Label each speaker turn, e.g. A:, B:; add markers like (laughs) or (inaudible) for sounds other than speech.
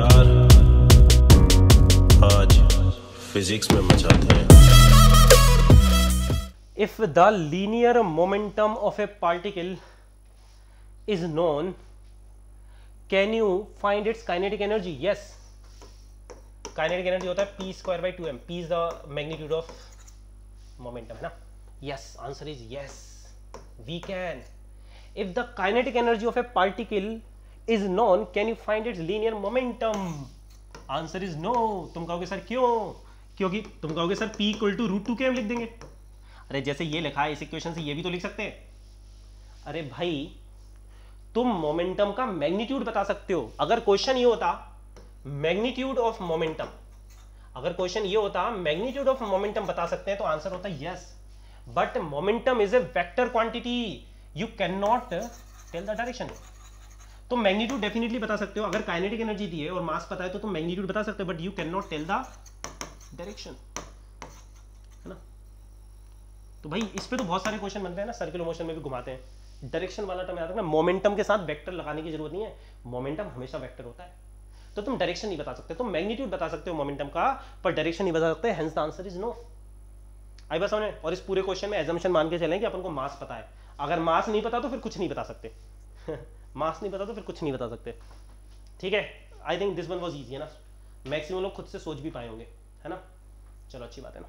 A: यार आज फिजिक्स में मचाते हैं।
B: If the linear momentum of a particle is known can you find its kinetic energy yes kinetic energy होता है P square by two M P is the magnitude of momentum है ना? Yes answer is yes we can if the kinetic energy of a particle is known, can you find its linear momentum? Answer is no तुम कहोगे, sir, क्यों? क्योंकि तुम कहोगे, sir, p equal to root two के हम लिख देंगे. अरे, जैसे ये लिखा है, इस इक्वेशन से ये भी तो लिख सकते हैं। अरे भाई, तुम मोमेंटम का मैग्नीट्यूड बता सकते हो। अगर क्वेश्चन ये होता मैग्नीट्यूड ऑफ़ मोमेंटम अगर क्वेश्चन ये होता मैग्नीट्यूड ऑफ़ मोमेंटम बता सकते हैं तो आंसर होता yes but momentum is a vector quantity you can not tell the direction तो मैग्नीट्यूड डेफिनेटली बता सकते हो। अगर काइनेटिक एनर्जी दी है और मास पता है तो तुम मैग्नीट्यूड बता सकते हो but you can not tell the direction है ना? तो भाई, इस पे तो बहुत सारे क्वेश्चन बनते हैं ना सर्कुलर मोशन में भी घुमाते हैं। डायरेक्शन वाला टर्म याद रखना मोमेंटम के साथ वेक्टर लगाने की ज़रूरत नहीं है। मोमेंटम हमेशा वेक्टर होता है। तो तुम डायरेक्शन नहीं बता सकते, तुम मैग्नीट्यूड बता सकते हो मोमेंटम का, पर डायरेक्शन नहीं बता सकते hence the answer is no I बस हमने और इस पूरे क्वेश्चन में एजम्पशन मान के चलें कि अपन को मास पता है। अगर मास नहीं पता तो फिर कुछ नहीं बता सकते। (laughs) मास नहीं पता तो फिर कुछ नहीं बता सकते। ठीक है? I think this one was easy है ना? मैक्सिमम लोग खुद से सोच भी पाए होंगे, है ना? चलो, अच्छी बात है ना।